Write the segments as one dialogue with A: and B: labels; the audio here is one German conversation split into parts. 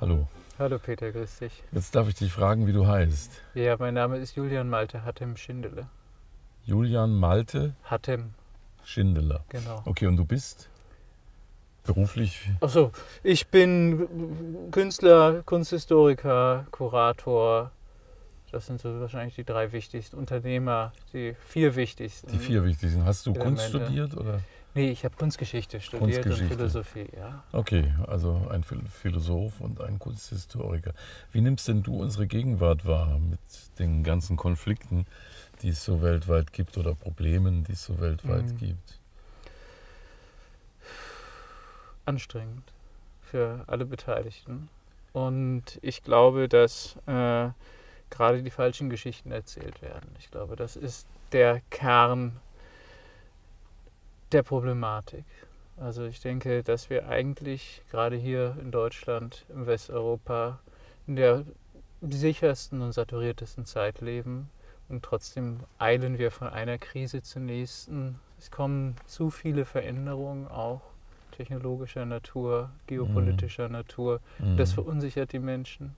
A: Hallo.
B: Hallo Peter, grüß dich.
A: Jetzt darf ich dich fragen, wie du heißt.
B: Ja, mein Name ist Julian Malte Hattem Schindele.
A: Julian Malte
B: Hattem,
A: Schindeler.
B: genau.
A: Okay, und du bist beruflich
B: Achso, ich bin Künstler, Kunsthistoriker, Kurator. Das sind so wahrscheinlich die drei wichtigsten Unternehmer, die vier wichtigsten.
A: die vier wichtigsten. Hast du Kunst
B: Elemente.
A: studiert oder?
B: Nee, ich habe Kunstgeschichte studiert
A: Kunstgeschichte.
B: und Philosophie, ja.
A: Okay, also ein Phil- Philosoph und ein Kunsthistoriker. Wie nimmst denn du unsere Gegenwart wahr mit den ganzen Konflikten, die es so weltweit gibt oder Problemen, die es so weltweit
B: Mhm.
A: gibt?
B: anstrengend für alle Beteiligten. Und ich glaube, dass äh, gerade die falschen Geschichten erzählt werden. Ich glaube, das ist der Kern der Problematik. Also ich denke, dass wir eigentlich gerade hier in Deutschland, in Westeuropa, in der sichersten und saturiertesten Zeit leben. Und trotzdem eilen wir von einer Krise zur nächsten. Es kommen zu viele Veränderungen auch technologischer Natur, geopolitischer Natur.
A: Mhm.
B: Das verunsichert die Menschen.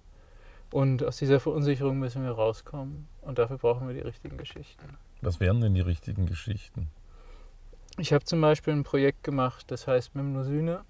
B: Und aus dieser Verunsicherung müssen wir rauskommen. Und dafür brauchen wir die richtigen Geschichten.
A: Was wären denn die richtigen Geschichten?
B: Ich habe zum Beispiel ein Projekt gemacht, das heißt Mimnosyne.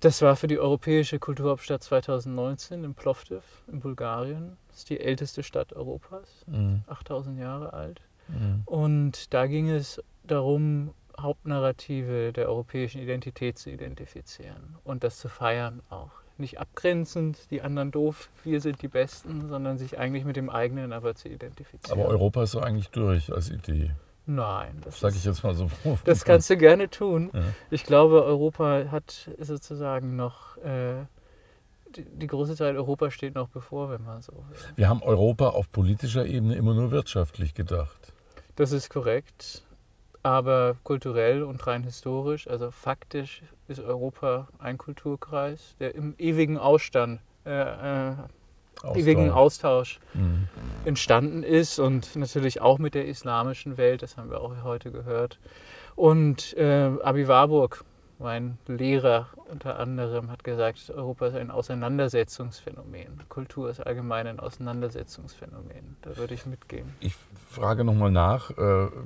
B: Das war für die Europäische Kulturhauptstadt 2019 in Plovdiv in Bulgarien. Das ist die älteste Stadt Europas,
A: Mhm.
B: 8000 Jahre alt.
A: Mhm.
B: Und da ging es darum, Hauptnarrative der europäischen Identität zu identifizieren und das zu feiern auch. Nicht abgrenzend, die anderen doof, wir sind die Besten, sondern sich eigentlich mit dem eigenen aber zu identifizieren.
A: Aber Europa ist so eigentlich durch als Idee.
B: Nein, das,
A: Sage ich jetzt mal so.
B: das kannst du gerne tun.
A: Ja.
B: Ich glaube, Europa hat sozusagen noch, äh, die, die große Zeit Europa steht noch bevor, wenn man so will.
A: Wir haben Europa auf politischer Ebene immer nur wirtschaftlich gedacht.
B: Das ist korrekt. Aber kulturell und rein historisch, also faktisch, ist Europa ein Kulturkreis, der im ewigen Ausstand, äh, äh, ewigen Austausch
A: Mhm.
B: entstanden ist und natürlich auch mit der islamischen Welt, das haben wir auch heute gehört. Und äh, Abi Warburg, mein Lehrer unter anderem, hat gesagt, Europa ist ein Auseinandersetzungsphänomen. Kultur ist allgemein ein Auseinandersetzungsphänomen. Da würde ich mitgehen.
A: Ich frage nochmal nach. äh,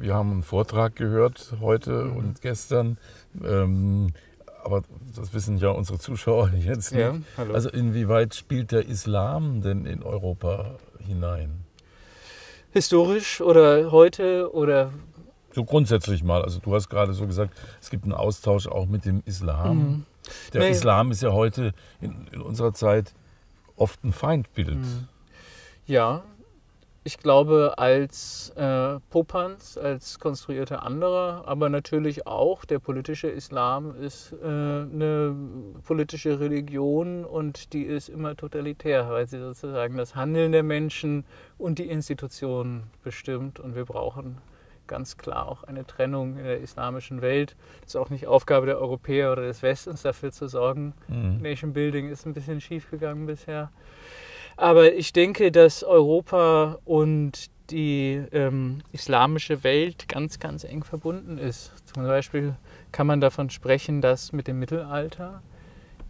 A: Wir haben einen Vortrag gehört heute
B: Mhm.
A: und gestern. ähm, Aber das wissen ja unsere Zuschauer jetzt nicht.
B: Ja, hallo.
A: Also inwieweit spielt der Islam denn in Europa hinein?
B: Historisch oder heute oder
A: So grundsätzlich mal. Also du hast gerade so gesagt, es gibt einen Austausch auch mit dem Islam.
B: Mhm.
A: Der
B: Nee.
A: Islam ist ja heute in, in unserer Zeit oft ein Feindbild.
B: Mhm. Ja, ich glaube als äh, Popanz, als konstruierter anderer, aber natürlich auch der politische Islam ist äh, eine politische Religion und die ist immer totalitär, weil sie sozusagen das Handeln der Menschen und die Institutionen bestimmt und wir brauchen ganz klar auch eine Trennung in der islamischen Welt. Es ist auch nicht Aufgabe der Europäer oder des Westens dafür zu sorgen,
A: Mhm.
B: Nation Building ist ein bisschen schief gegangen bisher. Aber ich denke, dass Europa und die ähm, islamische Welt ganz, ganz eng verbunden ist. Zum Beispiel kann man davon sprechen, dass mit dem Mittelalter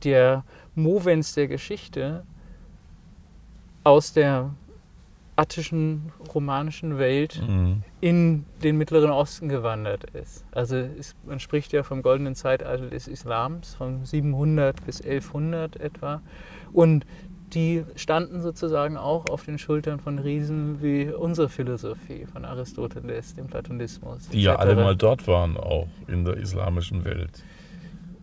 B: der Movens der Geschichte aus der attischen, romanischen Welt
A: Mhm.
B: in den Mittleren Osten gewandert ist. Also es, man spricht ja vom goldenen Zeitalter des Islams, von 700 bis 1100 etwa. Und die standen sozusagen auch auf den Schultern von Riesen wie unsere Philosophie, von Aristoteles, dem Platonismus.
A: Die ja alle mal dort waren, auch in der islamischen Welt.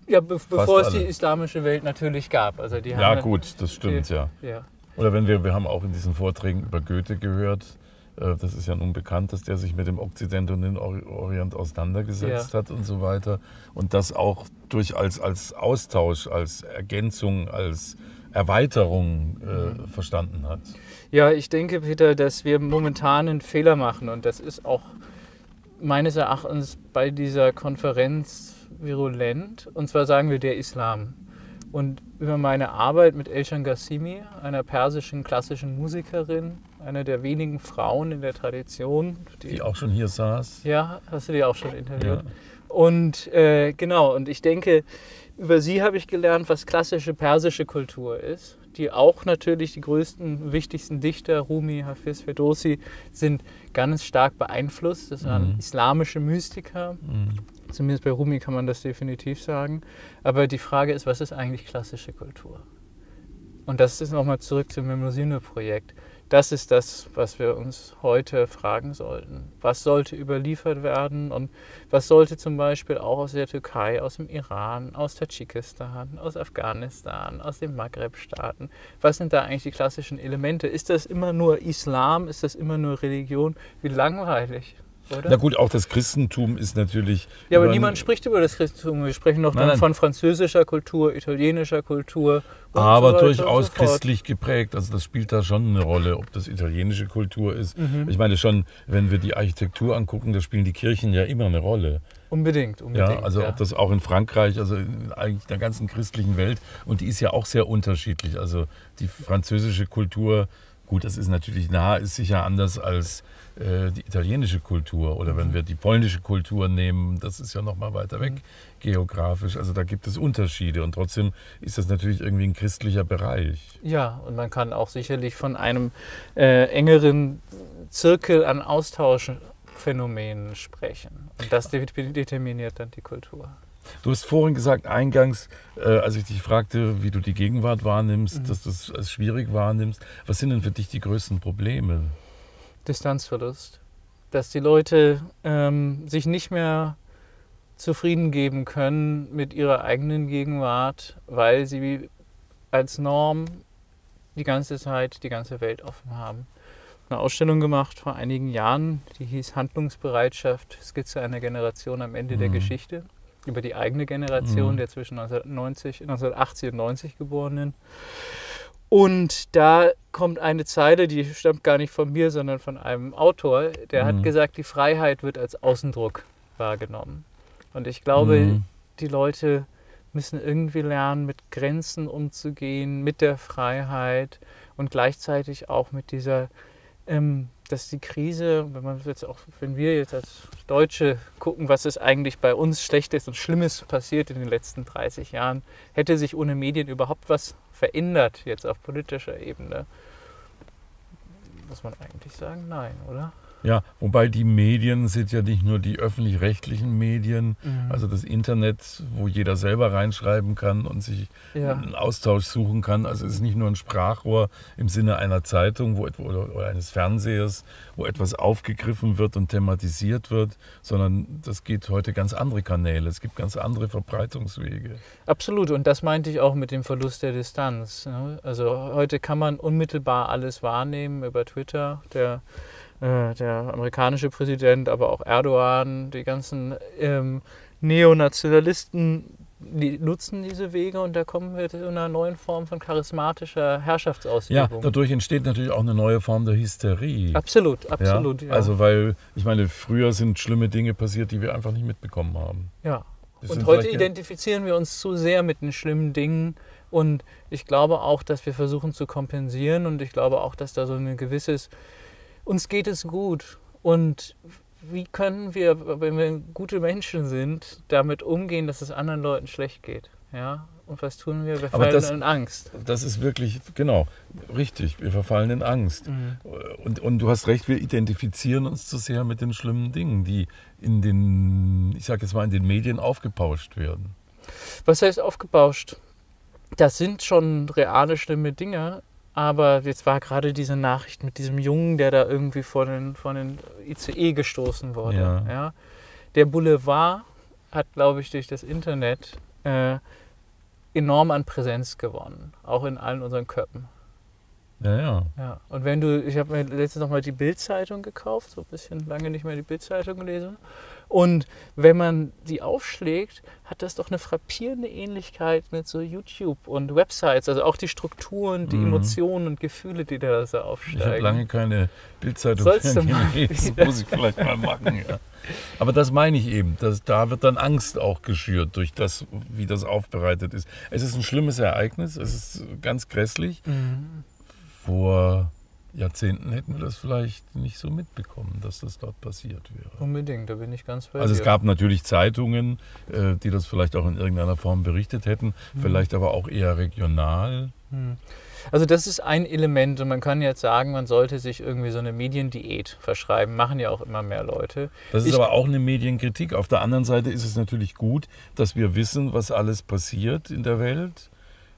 B: Ja, be bevor es
A: alle.
B: die islamische Welt natürlich gab. Also die
A: Ja, gut, das stimmt, ja.
B: Ja.
A: Oder wenn wir, wir haben auch in diesen Vorträgen über Goethe gehört, äh, das ist ja nun bekannt, dass der sich mit dem Okzident und dem Ori- Orient auseinandergesetzt
B: Ja.
A: hat und so weiter. Und das auch durch als, als Austausch, als Ergänzung, als Erweiterung äh, verstanden hat.
B: Ja, ich denke, Peter, dass wir momentan einen Fehler machen und das ist auch meines Erachtens bei dieser Konferenz virulent. Und zwar sagen wir der Islam. Und über meine Arbeit mit Elşan Gassimi, einer persischen klassischen Musikerin, eine der wenigen Frauen in der Tradition.
A: Die, die auch schon hier saß.
B: Ja, hast du die auch schon interviewt. Ja. Und äh, genau, und ich denke, über sie habe ich gelernt, was klassische persische Kultur ist, die auch natürlich die größten, wichtigsten Dichter, Rumi, Hafiz, Ferdowsi, sind ganz stark beeinflusst. Das waren mhm. islamische Mystiker. Mhm. Zumindest bei Rumi kann man das definitiv sagen. Aber die Frage ist, was ist eigentlich klassische Kultur? Und das ist nochmal zurück zum Mnemosyne-Projekt. Das ist das, was wir uns heute fragen sollten. Was sollte überliefert werden und was sollte zum Beispiel auch aus der Türkei, aus dem Iran, aus Tadschikistan, aus Afghanistan, aus den Maghreb-Staaten, was sind da eigentlich die klassischen Elemente? Ist das immer nur Islam? Ist das immer nur Religion? Wie langweilig.
A: Oder? Na gut, auch das Christentum ist natürlich.
B: Ja, aber niemand spricht über das Christentum. Wir sprechen doch dann von französischer Kultur, italienischer Kultur.
A: Aber so durchaus so christlich geprägt. Also das spielt da schon eine Rolle, ob das italienische Kultur ist. Mhm. Ich meine schon, wenn wir die Architektur angucken, da spielen die Kirchen ja immer eine Rolle.
B: Unbedingt, unbedingt.
A: Ja, also ja. ob das auch in Frankreich, also in eigentlich der ganzen christlichen Welt, und die ist ja auch sehr unterschiedlich. Also die französische Kultur, gut, das ist natürlich nah, ist sicher anders als äh, die italienische Kultur oder wenn mhm. wir die polnische Kultur nehmen, das ist ja noch mal weiter weg mhm. geografisch. Also da gibt es Unterschiede und trotzdem ist das natürlich irgendwie ein christlicher Bereich.
B: Ja, und man kann auch sicherlich von einem äh, engeren Zirkel an Austauschphänomenen sprechen. Und das determiniert dann die Kultur.
A: Du hast vorhin gesagt, eingangs, äh, als ich dich fragte, wie du die Gegenwart wahrnimmst, mhm. dass du es als schwierig wahrnimmst. Was sind denn für dich die größten Probleme?
B: Distanzverlust. Dass die Leute ähm, sich nicht mehr zufrieden geben können mit ihrer eigenen Gegenwart, weil sie als Norm die ganze Zeit die ganze Welt offen haben. Eine Ausstellung gemacht vor einigen Jahren, die hieß Handlungsbereitschaft, Skizze einer Generation am Ende mhm. der Geschichte, über die eigene Generation mhm. der zwischen 1990, 1980 und 90 Geborenen. Und da kommt eine Zeile, die stammt gar nicht von mir, sondern von einem Autor, der mhm. hat gesagt, die Freiheit wird als Außendruck wahrgenommen. Und ich glaube, mhm. die Leute müssen irgendwie lernen, mit Grenzen umzugehen, mit der Freiheit und gleichzeitig auch mit dieser, ähm, dass die Krise, wenn man jetzt auch, wenn wir jetzt als Deutsche gucken, was ist eigentlich bei uns Schlechtes und Schlimmes passiert in den letzten 30 Jahren, hätte sich ohne Medien überhaupt was verändert jetzt auf politischer Ebene? Muss man eigentlich sagen, nein, oder?
A: Ja, wobei die Medien sind ja nicht nur die öffentlich-rechtlichen Medien, mhm. also das Internet, wo jeder selber reinschreiben kann und sich ja. einen Austausch suchen kann. Also es ist nicht nur ein Sprachrohr im Sinne einer Zeitung wo, oder, oder eines Fernsehers, wo etwas aufgegriffen wird und thematisiert wird, sondern das geht heute ganz andere Kanäle. Es gibt ganz andere Verbreitungswege.
B: Absolut, und das meinte ich auch mit dem Verlust der Distanz. Ne? Also heute kann man unmittelbar alles wahrnehmen über Twitter. Der äh, der amerikanische Präsident, aber auch Erdogan, die ganzen ähm, Neonationalisten, die nutzen diese Wege und da kommen wir zu einer neuen Form von charismatischer Herrschaftsausübung.
A: Ja, dadurch entsteht natürlich auch eine neue Form der Hysterie.
B: Absolut, absolut.
A: Ja? Ja. Also weil, ich meine, früher sind schlimme Dinge passiert, die wir einfach nicht mitbekommen haben.
B: Ja. Das und heute identifizieren wir uns zu sehr mit den schlimmen Dingen und ich glaube auch, dass wir versuchen zu kompensieren und ich glaube auch, dass da so ein gewisses uns geht es gut. Und wie können wir, wenn wir gute Menschen sind, damit umgehen, dass es anderen Leuten schlecht geht? Ja? Und was tun wir? Wir fallen das, in Angst.
A: Das ist wirklich, genau, richtig. Wir verfallen in Angst. Mhm. Und, und du hast recht, wir identifizieren uns zu sehr mit den schlimmen Dingen, die in den, ich sag jetzt mal, in den Medien aufgepauscht werden.
B: Was heißt aufgebauscht? Das sind schon reale schlimme Dinge, aber jetzt war gerade diese Nachricht mit diesem Jungen, der da irgendwie vor den, vor den ICE gestoßen wurde. Ja. ja. Der Boulevard hat, glaube ich, durch das Internet äh, enorm an Präsenz gewonnen, auch in allen unseren Köpfen.
A: Ja, ja.
B: ja. Und wenn du, ich habe mir letztens noch mal die Bildzeitung gekauft, so ein bisschen lange nicht mehr die Bildzeitung gelesen. Und wenn man die aufschlägt, hat das doch eine frappierende Ähnlichkeit mit so YouTube und Websites. Also auch die Strukturen, die mhm. Emotionen und Gefühle, die da so aufsteigen. Ich
A: habe lange keine Bildzeitung mehr gelesen. Das muss ich vielleicht mal machen. Ja. Aber das meine ich eben. Dass, da wird dann Angst auch geschürt durch das, wie das aufbereitet ist. Es ist ein schlimmes Ereignis. Es ist ganz grässlich. Mhm. Vor Jahrzehnten hätten wir das vielleicht nicht so mitbekommen, dass das dort passiert wäre.
B: Unbedingt, da bin ich ganz bei
A: Also es
B: dir.
A: gab natürlich Zeitungen, äh, die das vielleicht auch in irgendeiner Form berichtet hätten, vielleicht aber auch eher regional.
B: Hm. Also das ist ein Element und man kann jetzt sagen, man sollte sich irgendwie so eine Mediendiät verschreiben. Machen ja auch immer mehr Leute.
A: Das ist
B: Ich-
A: aber auch eine Medienkritik. Auf der anderen Seite ist es natürlich gut, dass wir wissen, was alles passiert in der Welt.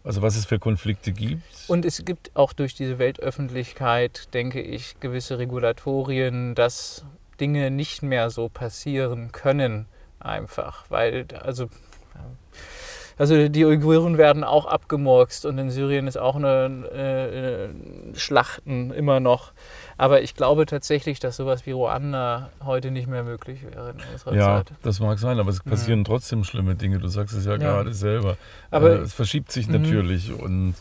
A: Also was es für Konflikte gibt.
B: Und es gibt auch durch diese Weltöffentlichkeit, denke ich, gewisse Regulatorien, dass Dinge nicht mehr so passieren können, einfach. Weil, also, also die Uiguren werden auch abgemurkst und in Syrien ist auch eine, äh, Schlachten immer noch. Aber ich glaube tatsächlich, dass sowas wie Ruanda heute nicht mehr möglich wäre in unserer
A: Ja,
B: Zeit.
A: das mag sein, aber es passieren trotzdem schlimme Dinge. Du sagst es ja,
B: Ja.
A: gerade selber.
B: Aber-
A: äh, es verschiebt sich
B: Mhm.
A: natürlich und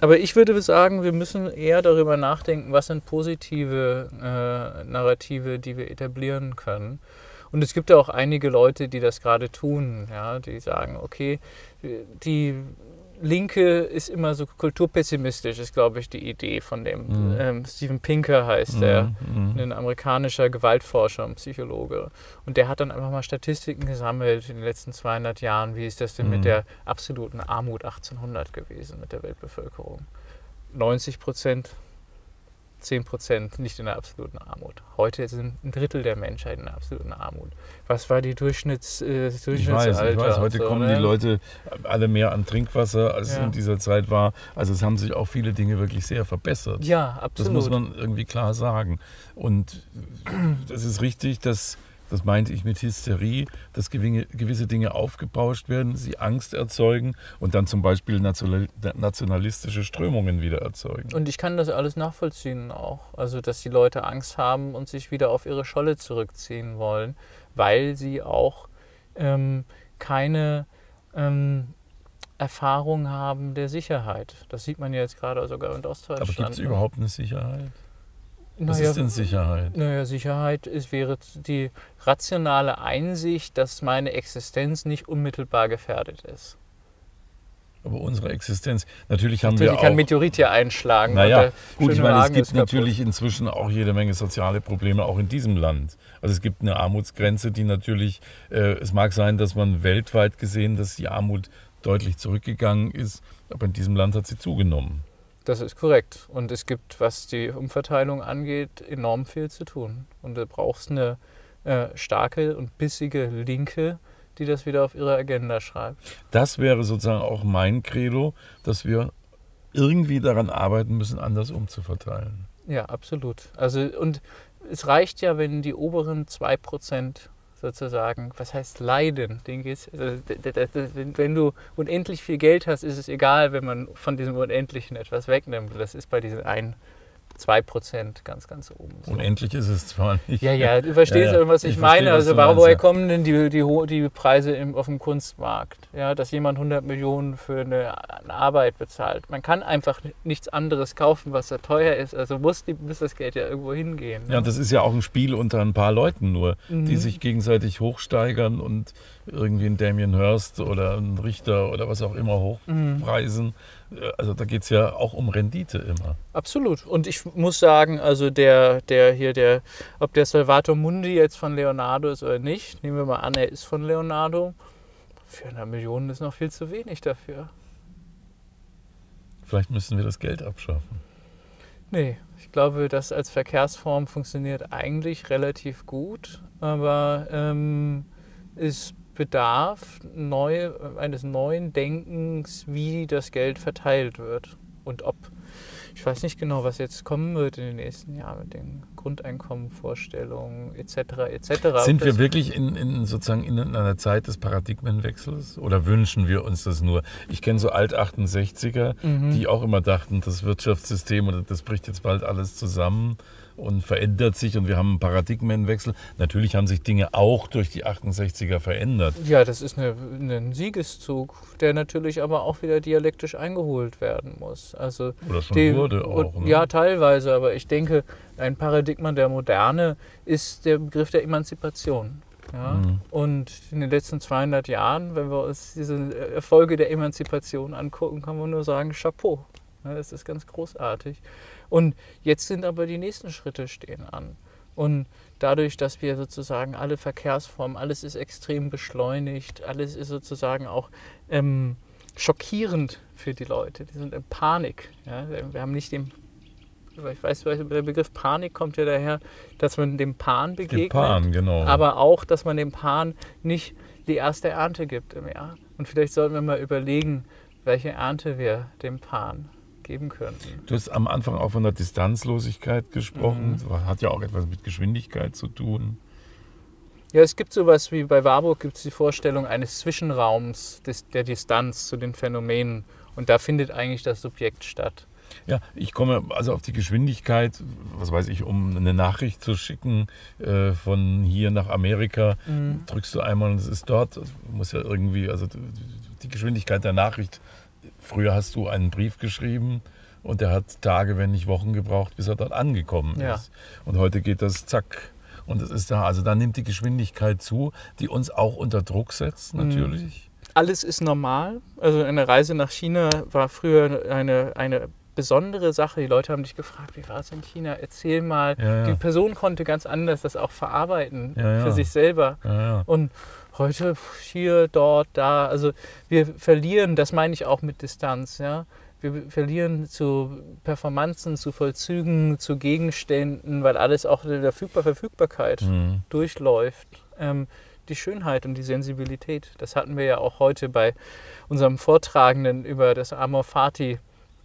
B: Aber ich würde sagen, wir müssen eher darüber nachdenken, was sind positive äh, Narrative, die wir etablieren können. Und es gibt ja auch einige Leute, die das gerade tun, ja, die sagen, okay, die Linke ist immer so kulturpessimistisch, ist glaube ich die Idee von dem
A: Mhm.
B: ähm, Steven Pinker heißt der.
A: Mhm, mhm.
B: Ein amerikanischer Gewaltforscher und Psychologe. Und der hat dann einfach mal Statistiken gesammelt in den letzten 200 Jahren. Wie ist das denn
A: Mhm.
B: mit der absoluten Armut 1800 gewesen, mit der Weltbevölkerung? 90 Prozent, 10 Prozent nicht in der absoluten Armut. Heute sind ein Drittel der Menschheit in der absoluten Armut. Was war die Durchschnitts, äh, das
A: Ich
B: Durchschnittsalter?
A: weiß, ich weiß, heute
B: so,
A: kommen
B: ne?
A: die Leute alle mehr an Trinkwasser, als es
B: Ja.
A: in dieser Zeit war. Also es haben sich auch viele Dinge wirklich sehr verbessert.
B: Ja,
A: Das
B: absolut.
A: muss man irgendwie klar sagen. Und das ist richtig, dass, das meinte ich mit Hysterie, dass gewisse Dinge aufgebauscht werden, sie Angst erzeugen und dann zum Beispiel national- nationalistische Strömungen wieder erzeugen.
B: Und ich kann das alles nachvollziehen auch. Also, dass die Leute Angst haben und sich wieder auf ihre Scholle zurückziehen wollen, weil sie auch ähm, keine ähm, Erfahrung haben der Sicherheit. Das sieht man ja jetzt gerade sogar in Ostdeutschland.
A: Aber gibt es
B: ne?
A: überhaupt eine Sicherheit? Was
B: Naja,
A: ist denn Sicherheit?
B: Naja, Sicherheit ist, wäre die rationale Einsicht, dass meine Existenz nicht unmittelbar gefährdet ist.
A: Aber unsere Existenz, natürlich haben
B: Natürlich
A: wir
B: kann
A: auch...
B: Meteorit hier einschlagen.
A: Naja, gut, ich meine, es gibt natürlich inzwischen auch jede Menge soziale Probleme, auch in diesem Land. Also es gibt eine Armutsgrenze, die natürlich, äh, es mag sein, dass man weltweit gesehen, dass die Armut deutlich zurückgegangen ist, aber in diesem Land hat sie zugenommen.
B: Das ist korrekt. Und es gibt, was die Umverteilung angeht, enorm viel zu tun. Und du brauchst eine äh, starke und bissige Linke, die das wieder auf ihre Agenda schreibt.
A: Das wäre sozusagen auch mein Credo, dass wir irgendwie daran arbeiten müssen, anders umzuverteilen.
B: Ja, absolut. Also, und es reicht ja, wenn die oberen 2% sozusagen, was heißt leiden, also, wenn- du unendlich viel Geld hast, ist es egal, wenn man von diesem Unendlichen etwas wegnimmt. Das ist bei diesen 1, 2% ganz, ganz oben. so.
A: Unendlich ist es zwar nicht.
B: Ja, ja, du verstehst
A: Ja, ja.
B: was ich,
A: Ich verstehe,
B: meine.
A: was
B: Also warum, woher kommen denn die, die, die Preise im, auf dem Kunstmarkt? Ja, dass jemand 100 Millionen für eine, eine Arbeit bezahlt. Man kann einfach nichts anderes kaufen, was da teuer ist. Also muss, die, muss das Geld ja irgendwo hingehen.
A: Ja, das ist ja auch ein Spiel unter ein paar Leuten nur, die
B: Mhm.
A: sich gegenseitig hochsteigern und irgendwie ein Damien Hirst oder ein Richter oder was auch immer hochpreisen. Also da geht es ja auch um Rendite immer.
B: Absolut. Und ich muss sagen, also der, der hier, der, ob der Salvator Mundi jetzt von Leonardo ist oder nicht, nehmen wir mal an, er ist von Leonardo. 400 Millionen ist noch viel zu wenig dafür.
A: Vielleicht müssen wir das Geld abschaffen.
B: Nee, ich glaube, das als Verkehrsform funktioniert eigentlich relativ gut, aber ähm, es bedarf neu, eines neuen Denkens, wie das Geld verteilt wird und ob. Ich weiß nicht genau, was jetzt kommen wird in den nächsten Jahren mit den Grundeinkommenvorstellungen etc. etc.
A: Sind wir wirklich in, in sozusagen in einer Zeit des Paradigmenwechsels oder wünschen wir uns das nur? Ich kenne so Alt-68er,
B: Mhm.
A: die auch immer dachten, das Wirtschaftssystem oder das bricht jetzt bald alles zusammen und verändert sich und wir haben einen Paradigmenwechsel. Natürlich haben sich Dinge auch durch die 68er verändert.
B: Ja, das ist eine, ein Siegeszug, der natürlich aber auch wieder dialektisch eingeholt werden muss. Also
A: Oder schon
B: Die-
A: wurde auch. Ne?
B: Ja, teilweise, aber ich denke, ein Paradigma der Moderne ist der Begriff der Emanzipation. Ja?
A: Mhm.
B: Und in den letzten 200 Jahren, wenn wir uns diese Erfolge der Emanzipation angucken, kann man nur sagen, Chapeau. Ja, das ist ganz großartig. Und jetzt sind aber die nächsten Schritte stehen an. Und dadurch, dass wir sozusagen alle Verkehrsformen, alles ist extrem beschleunigt, alles ist sozusagen auch ähm, schockierend für die Leute. Die sind in Panik. Ja? Wir haben nicht den, ich weiß, der Begriff Panik kommt ja daher, dass man dem Pan begegnet. Pan, genau. Aber auch, dass man dem Pan nicht die erste Ernte gibt im Jahr. Und vielleicht sollten wir mal überlegen, welche Ernte wir dem Pan geben könnten.
A: Du hast am Anfang auch von der Distanzlosigkeit gesprochen. Mhm. Hat ja auch etwas mit Geschwindigkeit zu tun.
B: Ja, es gibt sowas wie bei Warburg gibt es die Vorstellung eines Zwischenraums des, der Distanz zu den Phänomenen. Und da findet eigentlich das Subjekt statt.
A: Ja, ich komme also auf die Geschwindigkeit, was weiß ich, um eine Nachricht zu schicken äh, von hier nach Amerika, mhm. drückst du einmal und es ist dort. Das muss ja irgendwie, also die Geschwindigkeit der Nachricht. Früher hast du einen Brief geschrieben und der hat Tage, wenn nicht Wochen gebraucht, bis er dort angekommen ja. ist. Und heute geht das zack. Und es ist da, also da nimmt die Geschwindigkeit zu, die uns auch unter Druck setzt, mhm. natürlich.
B: Alles ist normal. Also eine Reise nach China war früher eine, eine besondere Sache. Die Leute haben dich gefragt, wie war es in China? Erzähl mal. Ja, ja. Die Person konnte ganz anders das auch verarbeiten ja, für sich selber. Und heute hier, dort, da. Also wir verlieren, das meine ich auch mit Distanz. Ja? Wir verlieren zu Performanzen, zu Vollzügen, zu Gegenständen, weil alles auch in der Verfügbarkeit mhm. durchläuft. Ähm, die Schönheit und die Sensibilität. Das hatten wir ja auch heute bei unserem Vortragenden über das Amor Fati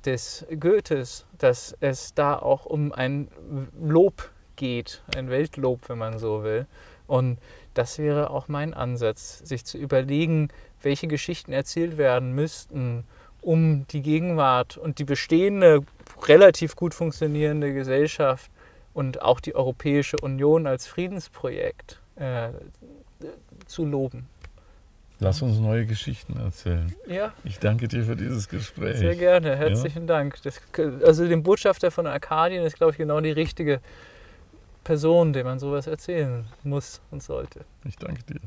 B: des Goethes, dass es da auch um ein Lob geht, ein Weltlob, wenn man so will. Und das wäre auch mein Ansatz, sich zu überlegen, welche Geschichten erzählt werden müssten, um die Gegenwart und die bestehende, relativ gut funktionierende Gesellschaft und auch die Europäische Union als Friedensprojekt äh, zu loben.
A: Lass uns neue Geschichten erzählen. Ja. Ich danke dir für dieses Gespräch.
B: Sehr gerne, herzlichen ja. Dank. Das, also den Botschafter von Arkadien ist, glaube ich, genau die richtige Person, der man sowas erzählen muss und sollte.
A: Ich danke dir.